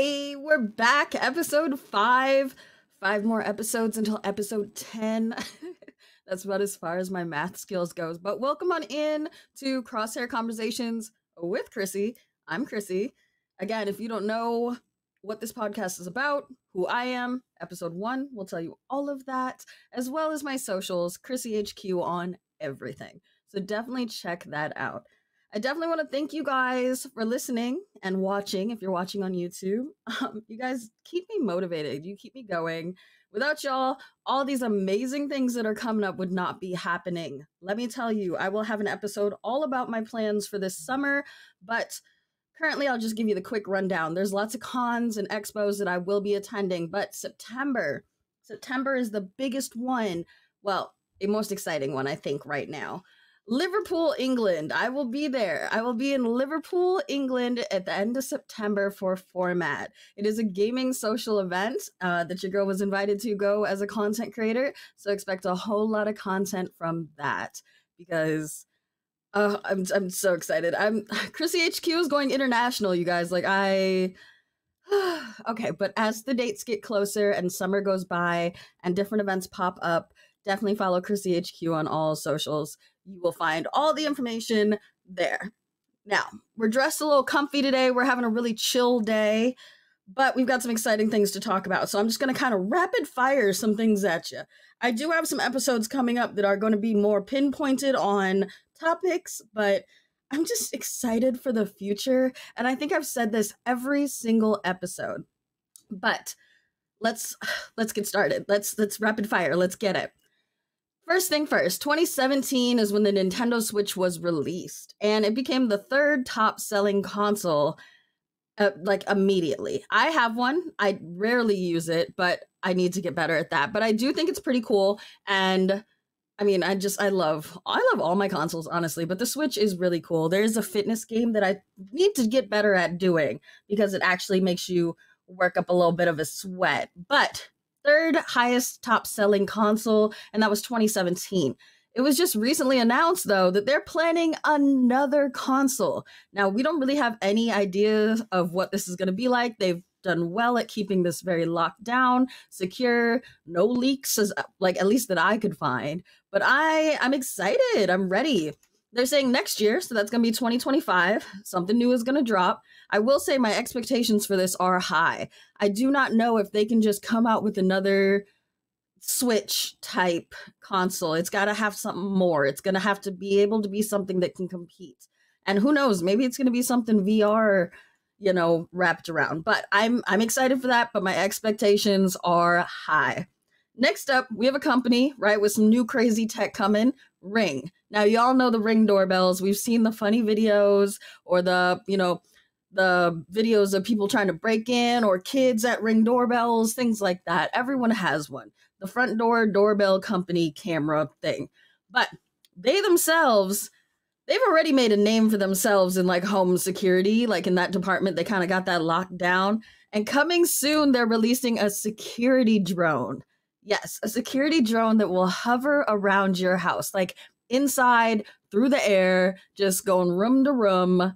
Hey, we're back. Episode five. Five more episodes until episode 10. That's about as far as my math skills goes. But welcome on in to Crosshair Conversations with Chrissy. I'm Chrissy. Again, if you don't know what this podcast is about, who I am, episode one will tell you all of that, as well as my socials, Chrissy HQ on everything. So definitely check that out. I definitely want to thank you guys for listening and watching. If you're watching on YouTube, um, you guys keep me motivated. You keep me going. Without y'all, all these amazing things that are coming up would not be happening. Let me tell you, I will have an episode all about my plans for this summer, but currently I'll just give you the quick rundown. There's lots of cons and expos that I will be attending, but September, September is the biggest one. Well, the most exciting one, I think, right now. Liverpool, England. I will be there. I will be in Liverpool, England at the end of September for Format. It is a gaming social event uh, that your girl was invited to go as a content creator. So expect a whole lot of content from that because uh, I'm I'm so excited. I'm Chrissy HQ is going international, you guys. Like I okay, but as the dates get closer and summer goes by and different events pop up, definitely follow Chrissy HQ on all socials you will find all the information there. Now, we're dressed a little comfy today. We're having a really chill day, but we've got some exciting things to talk about. So I'm just going to kind of rapid fire some things at you. I do have some episodes coming up that are going to be more pinpointed on topics, but I'm just excited for the future. And I think I've said this every single episode. But let's let's get started. Let's let's rapid fire. Let's get it. First thing first, 2017 is when the Nintendo Switch was released, and it became the third top selling console uh, like immediately. I have one. I rarely use it, but I need to get better at that. But I do think it's pretty cool and I mean, I just I love I love all my consoles honestly, but the Switch is really cool. There's a fitness game that I need to get better at doing because it actually makes you work up a little bit of a sweat. But third highest top selling console, and that was 2017. It was just recently announced, though, that they're planning another console. Now, we don't really have any idea of what this is going to be like. They've done well at keeping this very locked down, secure, no leaks, as, like at least that I could find. But I, I'm excited. I'm ready. They're saying next year, so that's going to be 2025. Something new is going to drop. I will say my expectations for this are high. I do not know if they can just come out with another Switch type console. It's got to have something more. It's going to have to be able to be something that can compete. And who knows, maybe it's going to be something VR, you know, wrapped around. But I'm I'm excited for that, but my expectations are high. Next up, we have a company, right, with some new crazy tech coming, Ring. Now, y'all know the Ring doorbells. We've seen the funny videos or the, you know, the videos of people trying to break in or kids at ring doorbells, things like that. Everyone has one. The front door doorbell company camera thing. But they themselves, they've already made a name for themselves in like home security, like in that department, they kind of got that locked down. And coming soon, they're releasing a security drone. Yes, a security drone that will hover around your house, like inside, through the air, just going room to room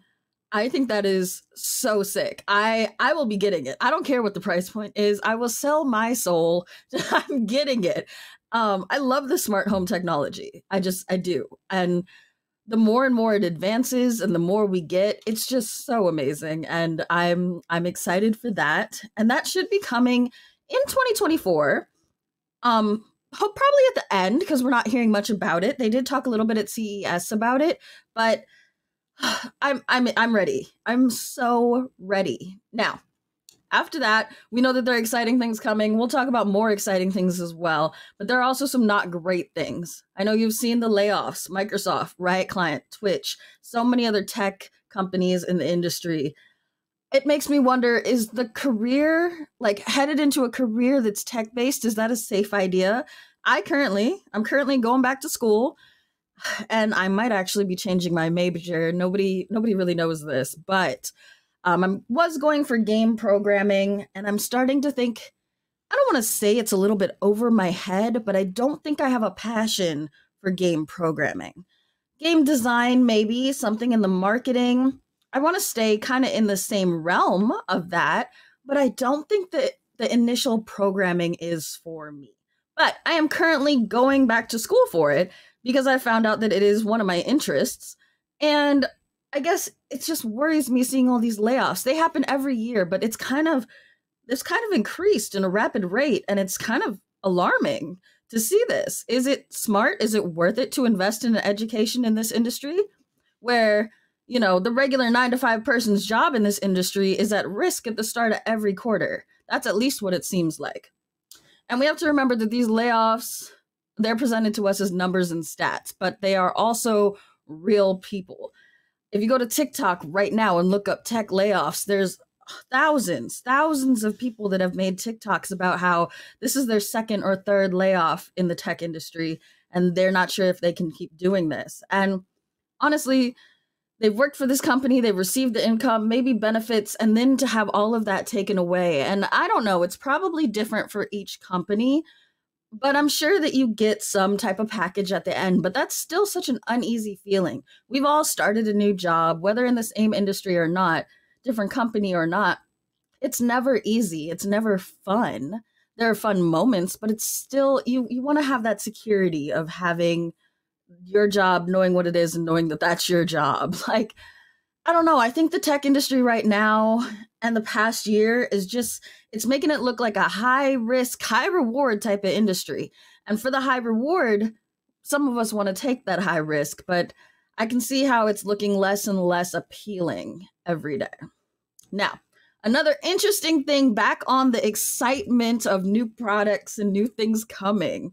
I think that is so sick. I I will be getting it. I don't care what the price point is. I will sell my soul. I'm getting it. Um, I love the smart home technology. I just I do. And the more and more it advances and the more we get, it's just so amazing. And I'm I'm excited for that. And that should be coming in 2024. Um probably at the end because we're not hearing much about it. They did talk a little bit at CES about it, but I'm I'm I'm ready. I'm so ready. Now, after that, we know that there are exciting things coming. We'll talk about more exciting things as well, but there are also some not great things. I know you've seen the layoffs, Microsoft, Riot Client, Twitch, so many other tech companies in the industry. It makes me wonder is the career like headed into a career that's tech based is that a safe idea? I currently I'm currently going back to school and I might actually be changing my major. Nobody nobody really knows this, but um, I was going for game programming, and I'm starting to think. I don't want to say it's a little bit over my head, but I don't think I have a passion for game programming. Game design, maybe something in the marketing. I want to stay kind of in the same realm of that, but I don't think that the initial programming is for me. But I am currently going back to school for it because I found out that it is one of my interests. And I guess it just worries me seeing all these layoffs. They happen every year, but it's kind of it's kind of increased in a rapid rate and it's kind of alarming to see this. Is it smart? Is it worth it to invest in an education in this industry where, you know, the regular 9 to 5 person's job in this industry is at risk at the start of every quarter? That's at least what it seems like. And we have to remember that these layoffs they're presented to us as numbers and stats, but they are also real people. If you go to TikTok right now and look up tech layoffs, there's thousands, thousands of people that have made TikToks about how this is their second or third layoff in the tech industry and they're not sure if they can keep doing this. And honestly, they've worked for this company, they've received the income, maybe benefits, and then to have all of that taken away. And I don't know, it's probably different for each company but I'm sure that you get some type of package at the end, but that's still such an uneasy feeling. We've all started a new job, whether in the same industry or not, different company or not. It's never easy. It's never fun. There are fun moments, but it's still you you want to have that security of having your job, knowing what it is and knowing that that's your job. Like I don't know. I think the tech industry right now and the past year is just it's making it look like a high risk, high reward type of industry. And for the high reward, some of us want to take that high risk, but I can see how it's looking less and less appealing every day. Now, another interesting thing back on the excitement of new products and new things coming.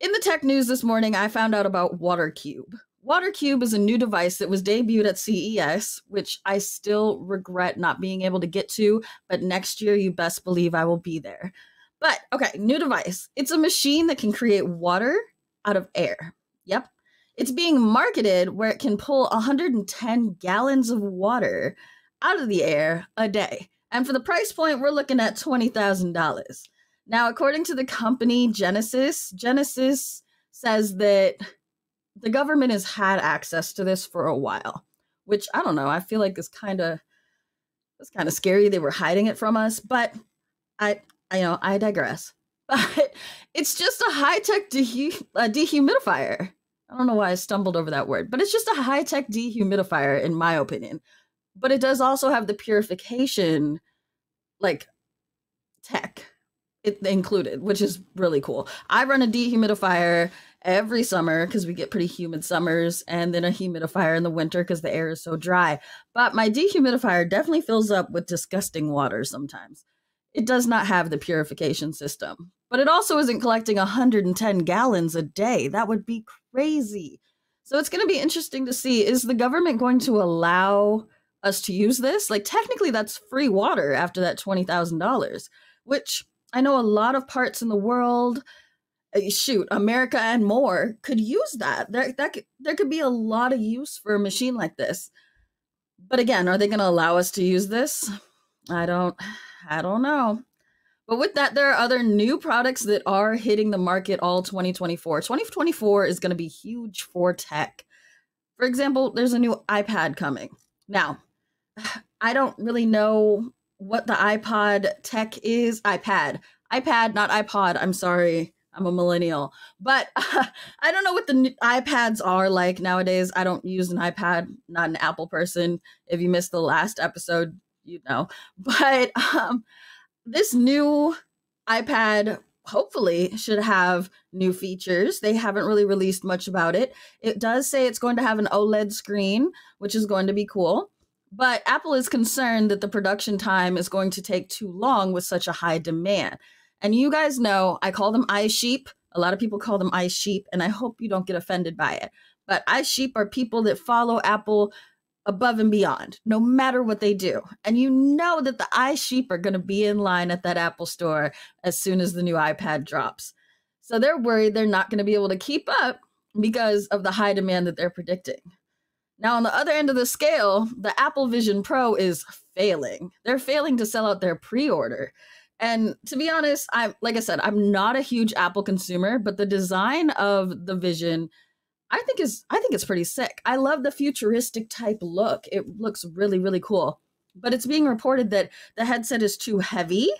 In the tech news this morning, I found out about WaterCube. WaterCube is a new device that was debuted at CES, which I still regret not being able to get to, but next year you best believe I will be there. But okay, new device. It's a machine that can create water out of air. Yep. It's being marketed where it can pull 110 gallons of water out of the air a day. And for the price point, we're looking at $20,000. Now, according to the company Genesis, Genesis says that the government has had access to this for a while, which I don't know. I feel like is kind of it's kind of scary. They were hiding it from us, but I, you know I digress. But it's just a high tech uh, dehumidifier. I don't know why I stumbled over that word, but it's just a high tech dehumidifier in my opinion. But it does also have the purification, like tech it included, which is really cool. I run a dehumidifier every summer because we get pretty humid summers and then a humidifier in the winter because the air is so dry. But my dehumidifier definitely fills up with disgusting water sometimes. It does not have the purification system, but it also isn't collecting 110 gallons a day. That would be crazy. So it's going to be interesting to see is the government going to allow us to use this? Like, technically, that's free water after that $20,000, which I know a lot of parts in the world uh, shoot america and more could use that. There that could, there could be a lot of use for a machine like this. But again are they going to allow us to use this? I don't i don't know. But with that there are other new products that are hitting the market all 2024 2024 is going to be huge for tech. For example there's a new ipad coming. Now i don't really know what the ipod tech is. ipad ipad not ipod i'm sorry I'm a millennial, but uh, I don't know what the iPads are like nowadays. I don't use an iPad, not an Apple person. If you missed the last episode, you know. But um, this new iPad hopefully should have new features. They haven't really released much about it. It does say it's going to have an OLED screen, which is going to be cool. But Apple is concerned that the production time is going to take too long with such a high demand. And you guys know I call them iSheep. A lot of people call them iSheep, and I hope you don't get offended by it. But iSheep are people that follow Apple above and beyond, no matter what they do. And you know that the iSheep are going to be in line at that Apple store as soon as the new iPad drops. So they're worried they're not going to be able to keep up because of the high demand that they're predicting. Now, on the other end of the scale, the Apple Vision Pro is failing. They're failing to sell out their pre order. And to be honest, I'm like I said, I'm not a huge Apple consumer, but the design of the Vision I think is I think it's pretty sick. I love the futuristic type look. It looks really really cool. but it's being reported that the headset is too heavy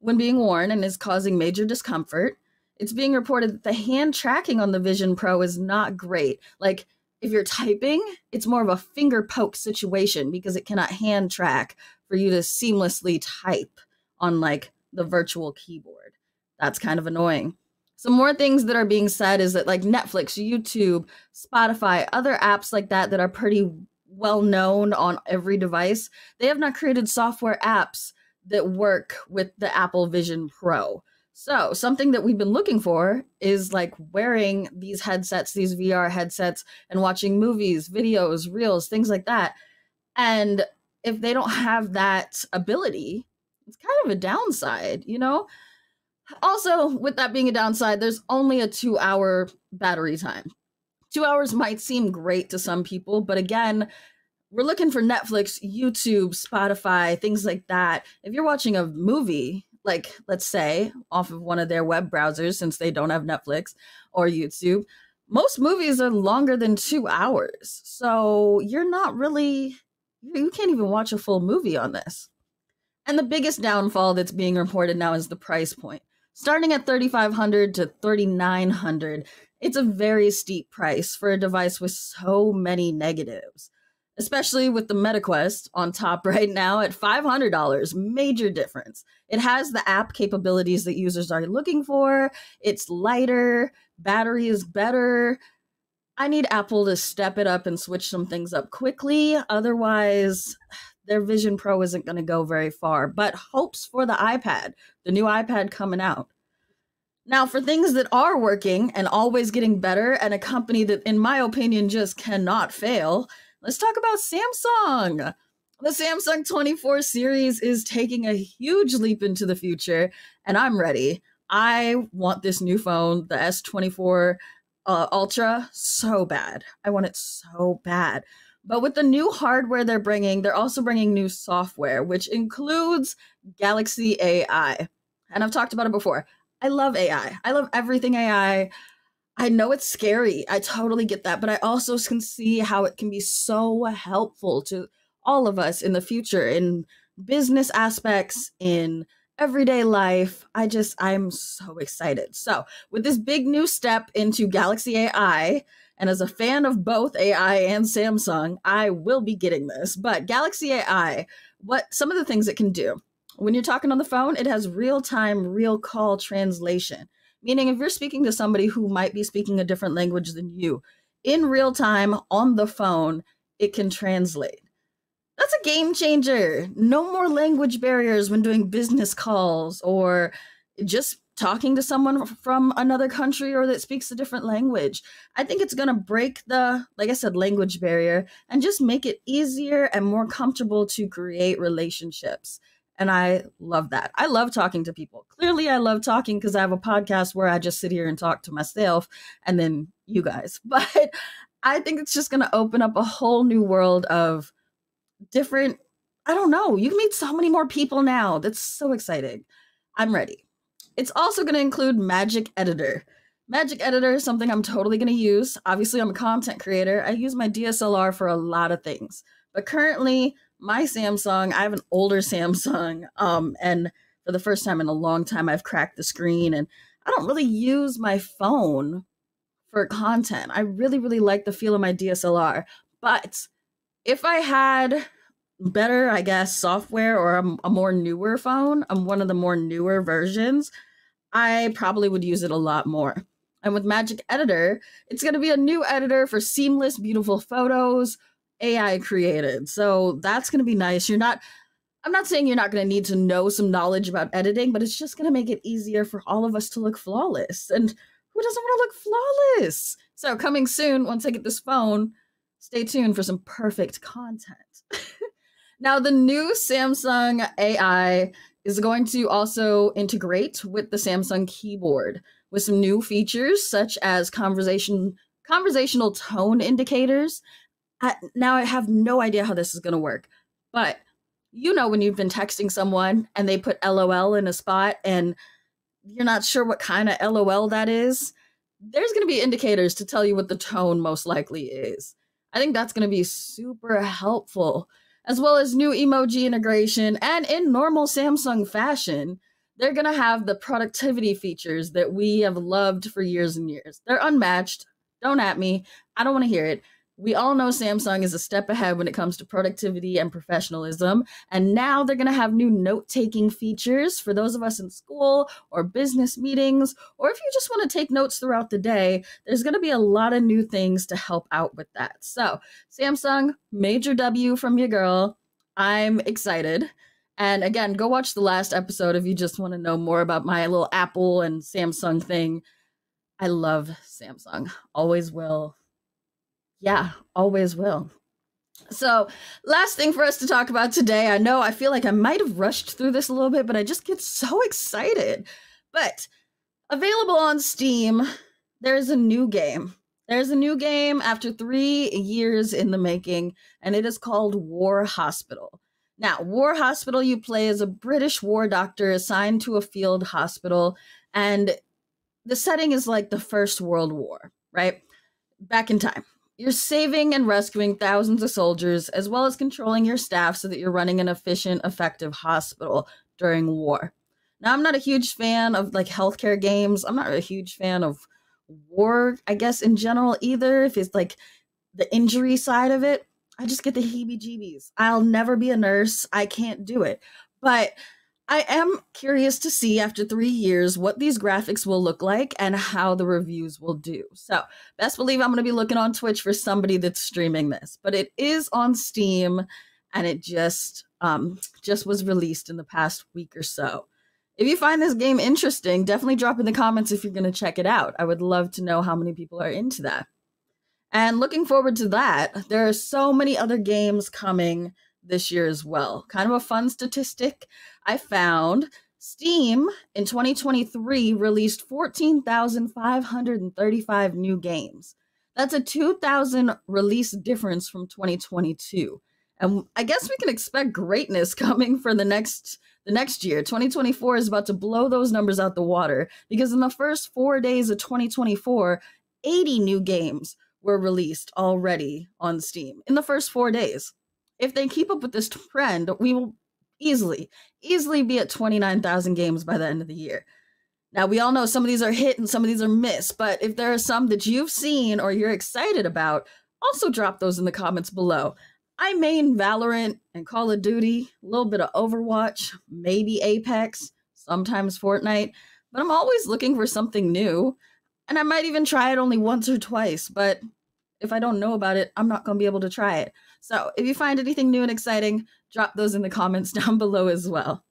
when being worn and is causing major discomfort. It's being reported that the hand tracking on the Vision Pro is not great. Like if you're typing, it's more of a finger poke situation because it cannot hand track for you to seamlessly type on like the virtual keyboard. That's kind of annoying. Some more things that are being said is that like Netflix, YouTube, Spotify, other apps like that that are pretty well known on every device, they have not created software apps that work with the Apple Vision Pro. So, something that we've been looking for is like wearing these headsets, these VR headsets, and watching movies, videos, reels, things like that. And if they don't have that ability, it's kind of a downside, you know? Also, with that being a downside, there's only a two hour battery time. Two hours might seem great to some people, but again, we're looking for Netflix, YouTube, Spotify, things like that. If you're watching a movie, like let's say off of one of their web browsers, since they don't have Netflix or YouTube, most movies are longer than two hours. So you're not really, you can't even watch a full movie on this. And the biggest downfall that's being reported now is the price point. Starting at 3500 to 3900 it's a very steep price for a device with so many negatives especially with the MetaQuest on top right now at $500. Major difference. It has the app capabilities that users are looking for. It's lighter, battery is better. I need Apple to step it up and switch some things up quickly. Otherwise, their Vision Pro isn't going to go very far. But hopes for the iPad, the new iPad coming out. Now, for things that are working and always getting better, and a company that, in my opinion, just cannot fail, let's talk about Samsung. The Samsung 24 series is taking a huge leap into the future, and I'm ready. I want this new phone, the S24 uh, Ultra, so bad. I want it so bad. But with the new hardware they're bringing, they're also bringing new software, which includes Galaxy AI. And I've talked about it before. I love AI. I love everything AI. I know it's scary. I totally get that, but I also can see how it can be so helpful to all of us in the future in business aspects, in everyday life. I just, I'm so excited. So, with this big new step into Galaxy AI, and as a fan of both AI and Samsung, I will be getting this. But Galaxy AI, what some of the things it can do. When you're talking on the phone, it has real time, real call translation. Meaning, if you're speaking to somebody who might be speaking a different language than you, in real time on the phone, it can translate. That's a game changer. No more language barriers when doing business calls or just talking to someone from another country or that speaks a different language. I think it's going to break the, like I said, language barrier and just make it easier and more comfortable to create relationships. And I love that. I love talking to people. Clearly, I love talking because I have a podcast where I just sit here and talk to myself and then you guys. But I think it's just going to open up a whole new world of different, I don't know, you meet so many more people now. That's so exciting. I'm ready. It's also going to include Magic Editor. Magic Editor is something I'm totally going to use. Obviously, I'm a content creator. I use my DSLR for a lot of things. But currently, my Samsung, I have an older Samsung, um, and for the first time in a long time, I've cracked the screen, and I don't really use my phone for content. I really, really like the feel of my DSLR, but if I had better, I guess, software or a, a more newer phone, I'm um, one of the more newer versions, I probably would use it a lot more. And with Magic Editor, it's going to be a new editor for seamless, beautiful photos, AI created. So that's going to be nice. You're not, I'm not saying you're not going to need to know some knowledge about editing, but it's just going to make it easier for all of us to look flawless. And who doesn't want to look flawless? So, coming soon, once I get this phone, stay tuned for some perfect content. now, the new Samsung AI is going to also integrate with the Samsung keyboard with some new features such as conversation conversational tone indicators I, now I have no idea how this is going to work. But you know, when you've been texting someone and they put LOL in a spot and you're not sure what kind of LOL that is, there's going to be indicators to tell you what the tone most likely is. I think that's going to be super helpful. as well as new emoji integration, and in normal Samsung fashion, they're going to have the productivity features that we have loved for years and years. They're unmatched. Don't at me. I don't want to hear it. We all know Samsung is a step ahead when it comes to productivity and professionalism. And now they're going to have new note taking features for those of us in school or business meetings, or if you just want to take notes throughout the day, there's going to be a lot of new things to help out with that. So, Samsung, major W from your girl. I'm excited. And again, go watch the last episode if you just want to know more about my little Apple and Samsung thing. I love Samsung, always will yeah, always will. So, last thing for us to talk about today. I know I feel like I might have rushed through this a little bit, but I just get so excited. But available on Steam, there's a new game. There's a new game after three years in the making, and it is called War Hospital. Now, War Hospital, you play as a British war doctor assigned to a field hospital, and the setting is like the First World War, right? Back in time. You're saving and rescuing thousands of soldiers, as well as controlling your staff so that you're running an efficient, effective hospital during war. Now, I'm not a huge fan of like healthcare games. I'm not a huge fan of war, I guess, in general either. If it's like the injury side of it, I just get the heebie jeebies. I'll never be a nurse. I can't do it. But I am curious to see after three years what these graphics will look like and how the reviews will do. So, best believe I'm going to be looking on Twitch for somebody that's streaming this, but it is on Steam and it just um just was released in the past week or so. If you find this game interesting, definitely drop in the comments if you're going to check it out. I would love to know how many people are into that. And looking forward to that, there are so many other games coming this year as well. Kind of a fun statistic I found Steam in 2023 released 14,535 new games. That's a 2,000 release difference from 2022. And I guess we can expect greatness coming for the next the next year. 2024 is about to blow those numbers out the water because in the first 4 days of 2024, 80 new games were released already on Steam in the first 4 days if they keep up with this trend, we will easily, easily be at 29,000 games by the end of the year. Now, we all know some of these are hit and some of these are miss, but if there are some that you've seen or you're excited about, also drop those in the comments below. I main Valorant and Call of Duty, a little bit of Overwatch, maybe Apex, sometimes Fortnite, but I'm always looking for something new. And I might even try it only once or twice, but if I don't know about it, I'm not going to be able to try it. So if you find anything new and exciting, drop those in the comments down below as well.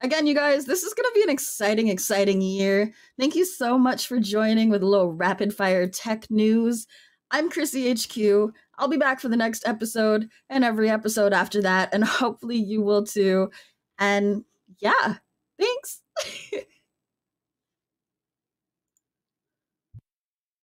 Again, you guys, this is going to be an exciting, exciting year. Thank you so much for joining with a little rapid fire tech news. I'm Chrissy HQ. I'll be back for the next episode and every episode after that, and hopefully you will too. And yeah, thanks.